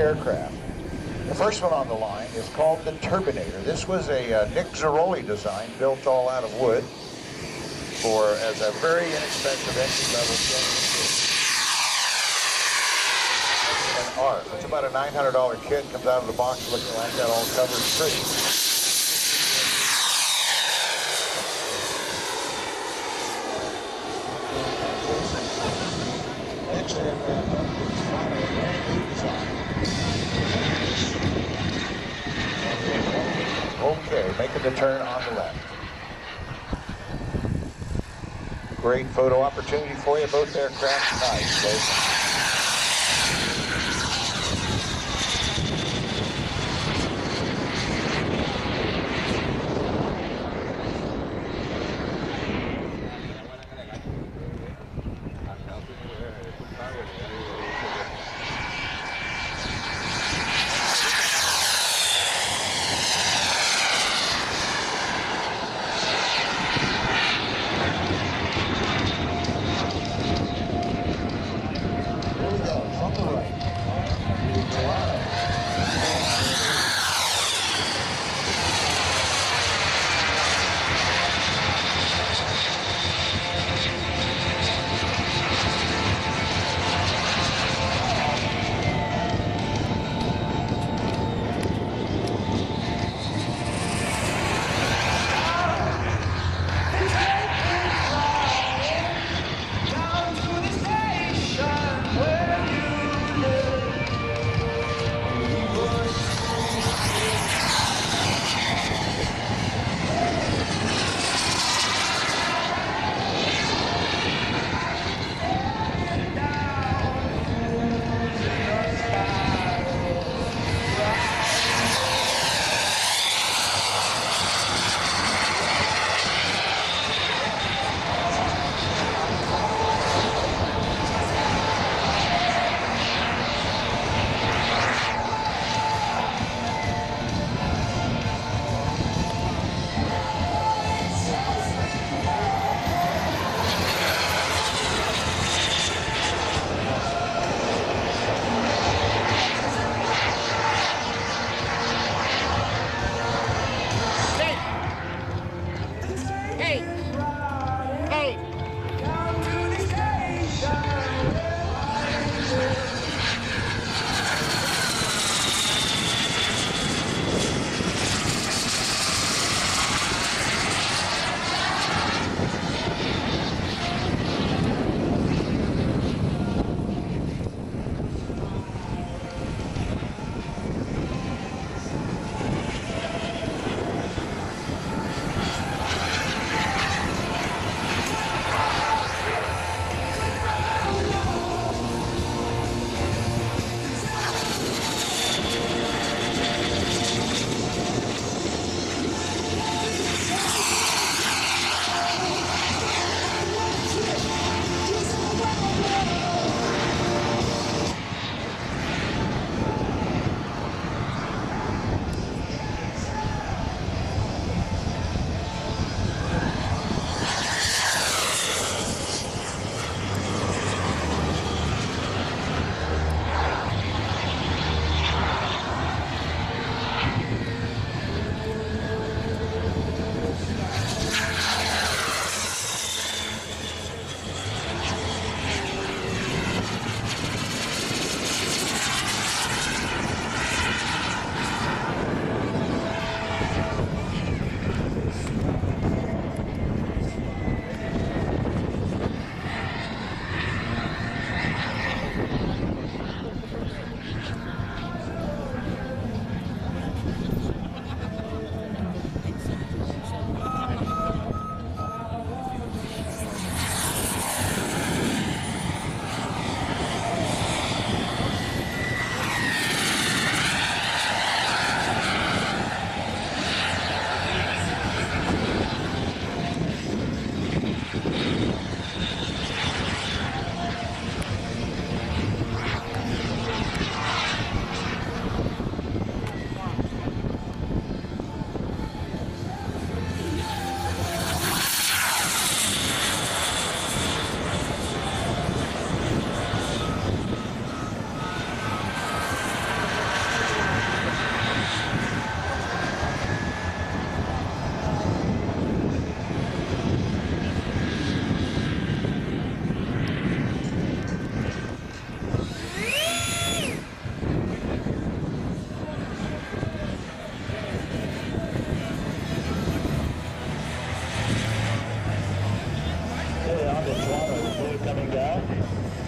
aircraft. The first one on the line is called the Turbinator. This was a uh, Nick Ziroli design, built all out of wood for as a very inexpensive entry level An. It's about a $900 kit. Comes out of the box looking like that, all covered pretty. Okay, making the turn on the left. Great photo opportunity for you, both aircraft. Nice, both.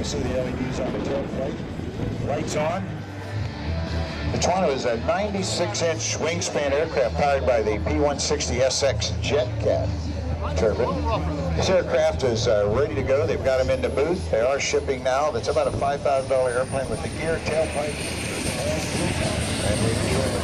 See the LEDs on the tailplate. Lights on. The Toronto is a 96-inch wingspan aircraft powered by the P-160SX JetCat turbine. This aircraft is uh, ready to go. They've got them in the booth. They are shipping now. That's about a $5,000 airplane with the gear, tailpipe, and